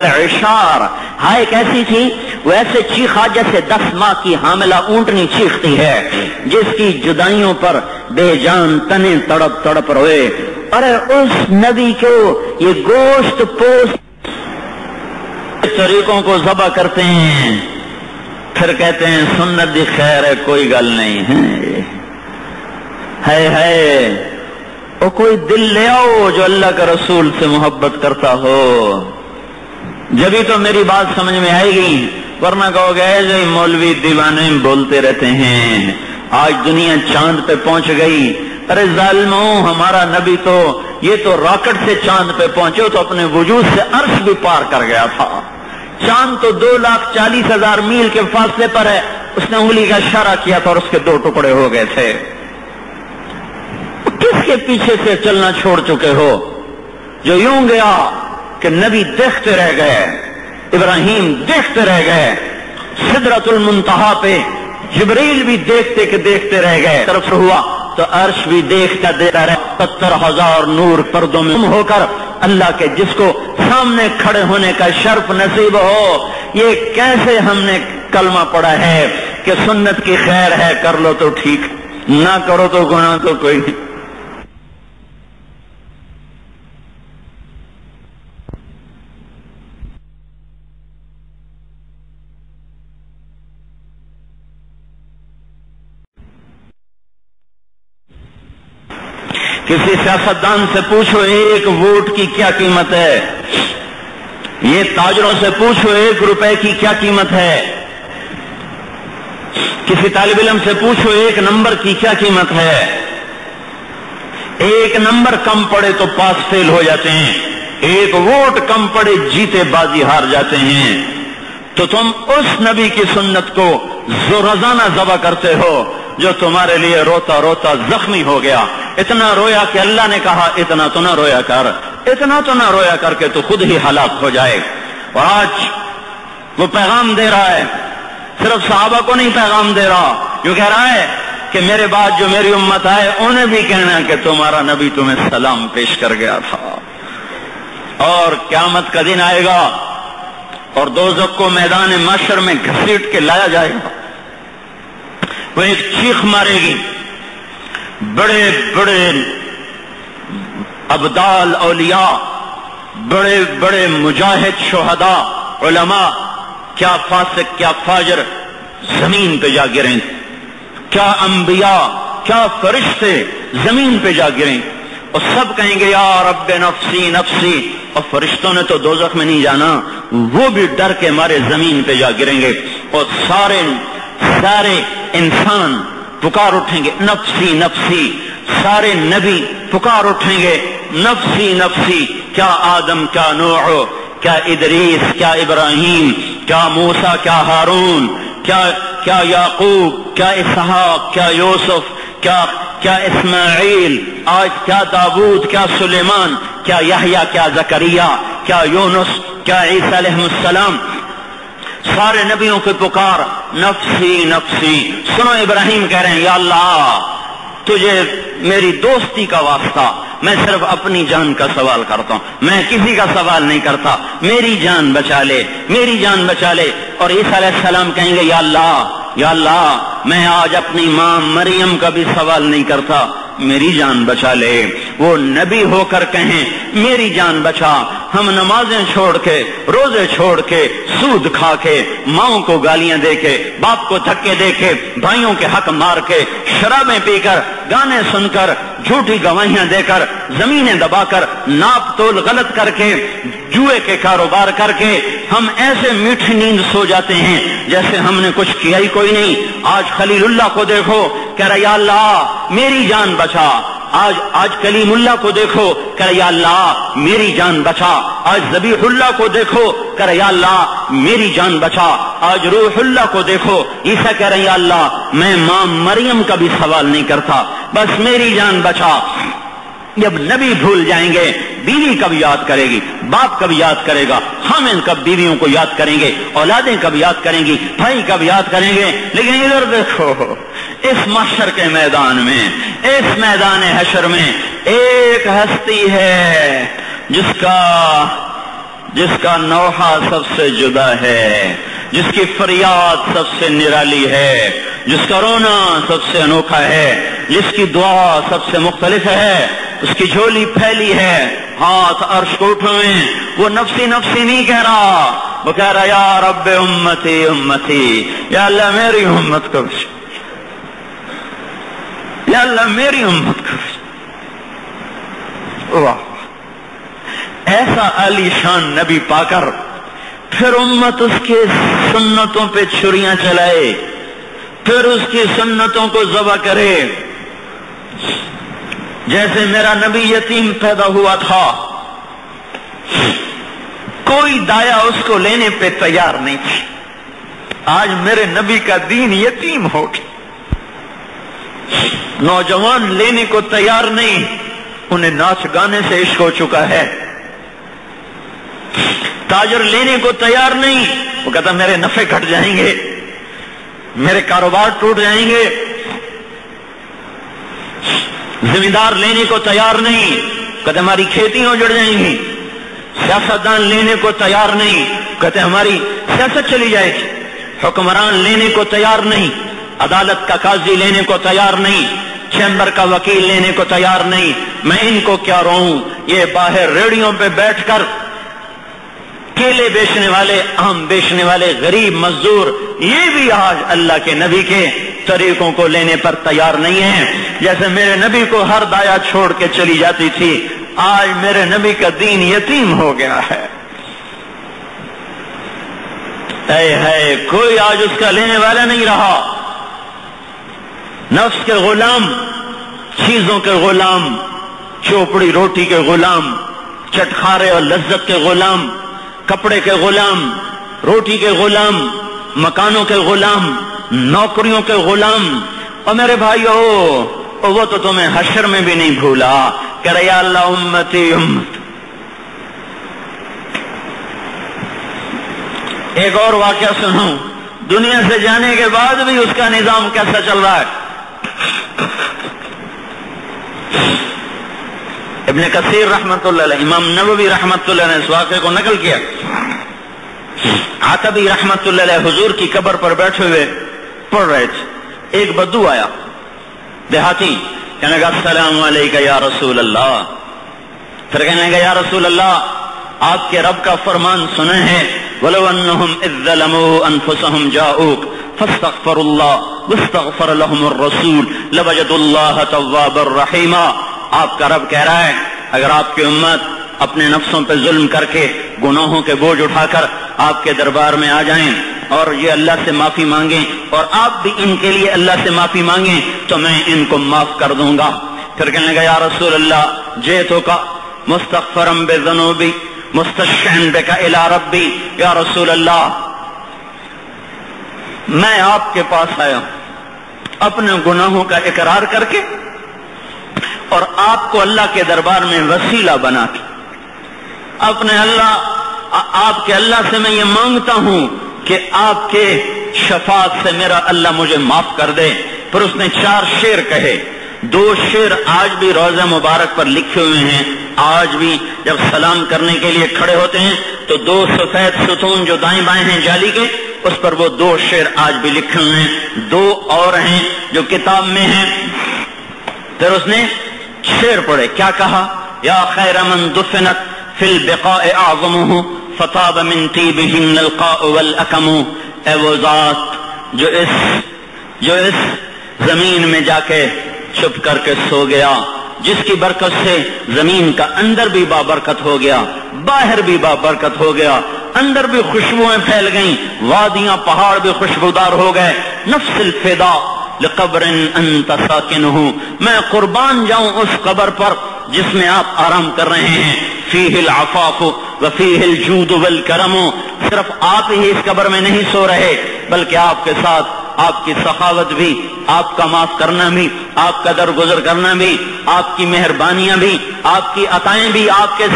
اشار ہائے کیسی تھی ویسے چیخا جیسے دس ماہ کی حاملہ اونٹنی چیختی ہے، جس کی جدائیوں پر بے جان تنے تڑپ تڑپ روئے۔ ارے، اس نبی کو یہ گوشت پوست طریقوں کو ذبح کرتے ہیں۔ پھر کہتے ہیں، سنت دی خیر ہے، کوئی گل نہیں ہے۔ ہے وہ کوئی دل لے آؤ جو اللہ کا رسول سے محبت کرتا ہو۔ جبھی تو میری بات سمجھ میں آئے گی، ورنہ کہو گے جی مولوی دیوانے بولتے رہتے ہیں۔ آج دنیا چاند پہ پہنچ گئی۔ ارے ظالموں ہمارا نبی تو، یہ تو راکٹ سے چاند پہ پہنچے تو اپنے وجود سے عرش بھی پار کر گیا تھا۔ چاند تو دو لاکھ چالیس ہزار میل کے فاصلے پر ہے۔ اس نے انگلی کا اشارہ کیا تھا اور اس کے دو ٹکڑے ہو گئے تھے۔ کس کے پیچھے سے چلنا چھوڑ چکے ہو؟ جو یوں گیا کہ نبی دیکھتے رہ گئے، ابراہیم دیکھتے رہ گئے، سدرت المنتہا پہ جبریل بھی دیکھتے کہ دیکھتے رہ گئے، طرف ہوا تو عرش بھی دیکھتا دیتا رہے ستر ہزار نور پردوں میں ہو کر اللہ کے جس کو سامنے کھڑے ہونے کا شرف نصیب ہو، یہ کیسے ہم نے کلمہ پڑا ہے کہ سنت کی خیر ہے، کر لو تو ٹھیک، نہ کرو تو گناہ تو کوئی نہیں۔ کسی سیاستدان سے پوچھو ایک ووٹ کی کیا قیمت ہے؟ یہ تاجروں سے پوچھو ایک روپے کی کیا قیمت ہے؟ کسی طالب علم سے پوچھو ایک نمبر کی کیا قیمت ہے؟ ایک نمبر کم پڑے تو پاس فیل ہو جاتے ہیں۔ ایک ووٹ کم پڑے جیتے بازی ہار جاتے ہیں۔ تو تم اس نبی کی سنت کو زورزانہ ذبح کرتے ہو۔ جو تمہارے لیے روتا روتا زخمی ہو گیا۔ اتنا رویا کہ اللہ نے کہا، اتنا تو نہ رویا کر۔ اتنا تو نہ رویا کر کے تو خود ہی ہلاک ہو جائے۔ اور آج وہ پیغام دے رہا ہے۔ صرف صحابہ کو نہیں پیغام دے رہا۔ جو کہہ رہا ہے کہ میرے بعد جو میری امت آئے، انہیں بھی کہنا کہ تمہارا نبی تمہیں سلام پیش کر گیا تھا۔ اور قیامت کا دن آئے گا اور دو کو میدان معاشر میں گھسیٹ کے لایا جائے گا۔ وہ ایک چیخ مارے گی۔ بڑے بڑے ابدال اولیاء، بڑے بڑے مجاہد شہداء، علماء، کیا فاسق، کیا فاجر، زمین پہ جا گریں۔ کیا انبیاء، کیا فرشتے زمین پہ جا گریں۔ اور سب کہیں گے، یا رب نفسی نفسی! اور فرشتوں نے تو دوزخ میں نہیں جانا، وہ بھی ڈر کے مارے زمین پہ جا گریں گے۔ اور سارے سارے انسان پکار اٹھیں گے، نفسی نفسی، سارے نبی پکار اٹھیں گے، نفسی نفسی، کیا آدم، کیا نوح، کیا ادریس، کیا ابراہیم، کیا موسا کیا ہارون، کیا کیا یعقوب، کیا اسحاق، کیا یوسف، کیا کیا اسماعیل، آج کیا داود، کیا سلیمان، کیا یحییٰ، کیا زکریہ، کیا یونس، کیا عیسیٰ علیہ السلام سارے نبیوں کے پکار، نفسی نفسی۔ سنو ابراہیم کہہ رہے ہیں، یا اللہ، تجھے میری دوستی کا واسطہ، میں صرف اپنی جان کا سوال کرتا ہوں۔ میں کسی کا سوال نہیں کرتا۔ میری جان بچا لے، میری جان بچا لے۔ اور عیسیٰ علیہ السلام کہیں گے، یا اللہ یا اللہ، میں آج اپنی ماں مریم کا بھی سوال نہیں کرتا، میری جان بچا لے۔ وہ نبی ہو کر کہیں، میری جان بچا، ہم نمازیں چھوڑ کے، روزے چھوڑ کے، سود کھا کے، ماؤں کو گالیاں دے کے، باپ کو دھکے دے کے، بھائیوں کے حق مار کے، شرابیں پی کر، گانے سن کر، جھوٹی گواہیاں دے کر، زمینیں دبا کر، ناپ تول غلط کر کے، جوئے کے کاروبار کر کے، ہم ایسے میٹھی نیند سو جاتے ہیں جیسے ہم نے کچھ کیا ہی کوئی نہیں. آج خلیل اللہ کو دیکھو، کہہ رہا یا اللہ، میری جان بچا آج آج کلیم اللہ کو دیکھو کہ یا اللہ، میری جان بچا۔ آج زبیح اللہ کو دیکھو کہ یا اللہ، میری جان بچا۔ آج روح اللہ کو دیکھو، عیسیٰ کہہ رہے، یا اللہ، میں ماں مریم کا بھی سوال نہیں کرتا۔ بس میری جان بچا۔ جب نبی بھول جائیں گے، بیوی کب یاد کرے گی؟ باپ کب یاد کرے گا؟ ہم ان کب بیویوں کو یاد کریں گے؟ اولادیں کب یاد کریں گی؟ بھائی کب یاد کریں گے؟ لیکن ادھر دیکھو اس معاشر کے میدان میں، اس میدان حشر میں ایک ہستی ہے، جس کا جس کا نوحہ سب سے جدا ہے، جس کی فریاد سب سے نرالی ہے، جس کا رونا سب سے انوکھا ہے، جس کی دعا سب سے مختلف ہے، اس کی جھولی پھیلی ہے، ہاتھ عرش کو اٹھوئے وہ نفسی نفسی نہیں کہہ رہا، وہ کہہ رہا، یا رب امتی امتی، یا اللہ میری امت کو یا اللہ میری امت کو واہ۔ ایسا علی شان نبی پا کر پھر امت اس کے سنتوں پہ چھریاں چلائے، پھر اس کی سنتوں کو ذبح کرے۔ جیسے میرا نبی یتیم پیدا ہوا تھا، کوئی دایا اس کو لینے پہ تیار نہیں۔ تھی آج میرے نبی کا دین یتیم ہو گیا۔ نوجوان لینے کو تیار نہیں، انہیں ناچ گانے سے عشق ہو چکا ہے۔ تاجر لینے کو تیار نہیں، وہ کہتا میرے نفے گھٹ جائیں گے، میرے کاروبار ٹوٹ جائیں گے۔ زمیندار لینے کو تیار نہیں کہتے ہماری کھیتیاں جڑ جائیں گی۔ سیاستدان لینے کو تیار نہیں کہتے ہماری سیاست چلی جائے گی۔ حکمران لینے کو تیار نہیں۔ عدالت کا قاضی لینے کو تیار نہیں، چیمبر کا وکیل لینے کو تیار نہیں۔ میں ان کو کیا رہوں یہ باہر ریڑیوں پہ بیٹھ کر کیلے بیچنے والے، آم بیچنے والے، غریب، مزدور، یہ بھی آج اللہ کے نبی کے طریقوں کو لینے پر تیار نہیں ہیں۔ جیسے میرے نبی کو ہر دایا چھوڑ کے چلی جاتی تھی، آج میرے نبی کا دین یتیم ہو گیا ہے۔ اے ہے، کوئی آج اس کا لینے والا نہیں رہا۔ نفس کے غلام، چیزوں کے غلام، چوپڑی روٹی کے غلام، چٹخارے اور لذت کے غلام، کپڑے کے غلام، روٹی کے غلام، مکانوں کے غلام، نوکریوں کے غلام۔ اور میرے بھائی وہ تو تمہیں حشر میں بھی نہیں بھولا۔ کہ ریا اللہ امتی، امت۔ ایک اور واقعہ سنوں دنیا سے جانے کے بعد بھی اس کا نظام کیسا چل رہا ہے؟ ابن کثیر رحمت اللہ علیہ، امام نبوی رحمت اللہ نے اس واقعے کو نقل کیا۔ آتبی رحمت اللہ علیہ حضور کی قبر پر بیٹھے ہوئے پڑھ رہے تھے۔ ایک بدو آیا۔ دیہاتی، کہنے گا السلام علیکم یا رسول اللہ پھر کہنے گا یا رسول اللہ، آپ کے رب کا فرمان سنے ہیں۔ وَلَوْ أَنَّهُمْ اِذْ ظَلَمُوا أَنفُسَهُمْ جَاءُوكَ فَاسْتَغْفَرُ اللَّهُ وَاسْتَغْفَرَ لَهُمُ الرَّسُولُ لَوَجَدُ اللَّهَ تَوَّابًا رَحِيمًا. آپ کا رب کہہ رہا ہے، اگر آپ کی امت اپنے نفسوں پہ ظلم کر کے گناہوں کے بوجھ اٹھا کر آپ کے دربار میں آ جائیں اور یہ اللہ سے معافی مانگیں اور آپ بھی ان کے لیے اللہ سے معافی مانگیں تو میں ان کو معاف کر دوں گا۔ پھر کہنے لگا، یا رسول اللہ جے تو کا، مستغفرم بے ذنوبی مستشن بے کا الا ربی۔ یا رسول اللہ میں آپ کے پاس آیا ہوں۔ اپنے گناہوں کا اقرار کر کے اور آپ کو اللہ کے دربار میں وسیلہ بنا کے۔ اپنے اللہ، آپ کے اللہ سے میں یہ مانگتا ہوں کہ آپ کے شفاعت سے میرا اللہ مجھے معاف کر دے۔ پھر اس نے چار شیر کہے۔ دو شیر آج بھی روزہ مبارک پر لکھے ہوئے ہیں۔ آج بھی جب سلام کرنے کے لیے کھڑے ہوتے ہیں تو دو سفید ستون جو دائیں بائیں ہیں جالی کے اس پر وہ دو شیر آج بھی لکھے ہوئے ہیں۔ دو اور ہیں جو کتاب میں ہیں۔ پھر اس نے شیر پڑے کیا کہا؟ یا خیر من دفنت فی البقاء اعظمه فطاب من طیبہن القاء والاکم اے وہ ذات جو اس جو اس زمین میں جا کے چھپ کر کے سو گیا، جس کی برکت سے زمین کا اندر بھی بابرکت ہو گیا، باہر بھی بابرکت ہو گیا اندر بھی خوشبوئیں پھیل گئیں، وادیاں، پہاڑ بھی خوشبودار ہو گئے۔ نفس الفدا لقبر انت ساکنہ میں قربان جاؤں اس قبر پر جس میں آپ آرام کر رہے ہیں۔ فیہ العفاف وفیہ الجود والکرم۔ صرف آپ ہی اس قبر میں نہیں سو رہے، بلکہ آپ کے ساتھ آپ کی سخاوت بھی، آپ کا معاف کرنا بھی، آپ کا درگزر کرنا بھی، آپ کی مہربانیاں بھی، آپ کی عطائیں بھی، آپ کے